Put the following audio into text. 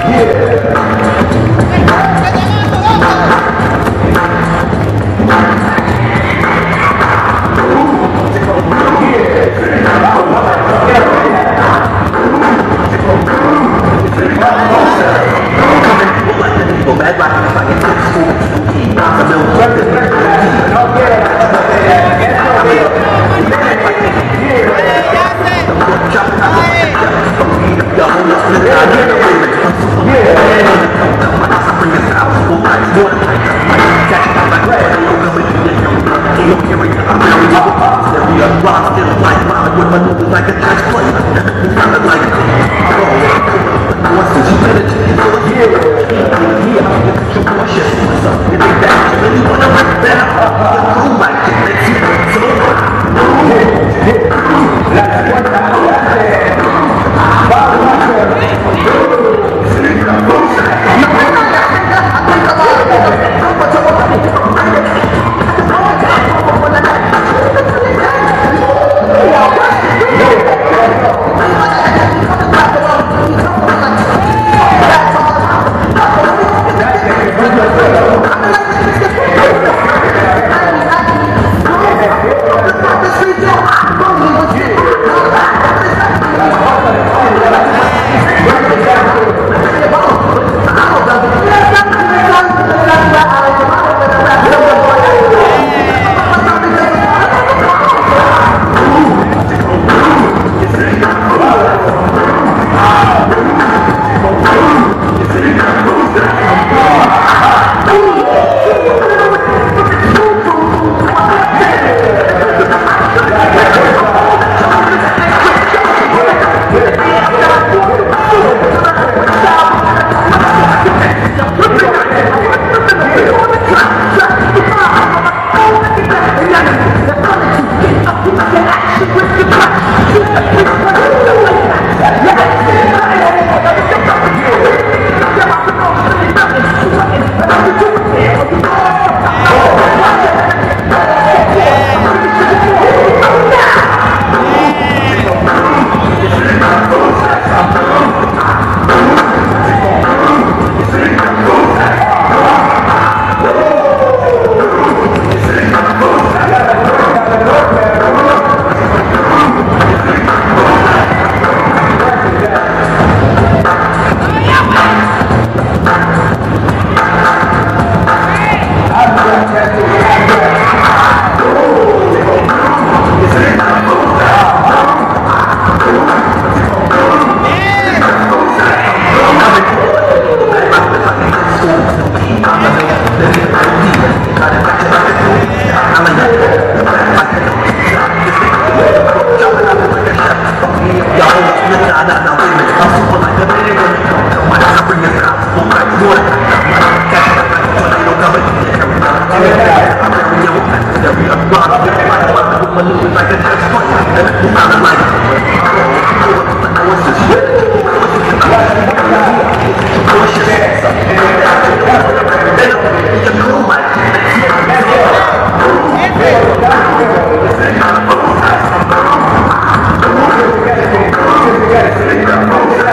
Yeah. Bob still like Bob with my moves like a tax I'm like, oh, what's this? You better, you're a hero. like it's just funny. And a cool one. One.